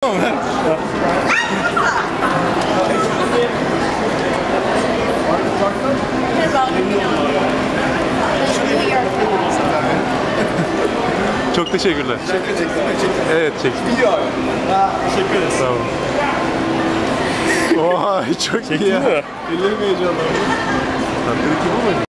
Çok teşekkürler. Şaka çektin mi? Çektim. Evet çektim. İyi abi. Teşekkür ederiz. Sağ olun. Oha çok iyi ya. Ellerim heyecanlandı. Tabii ki bu mu?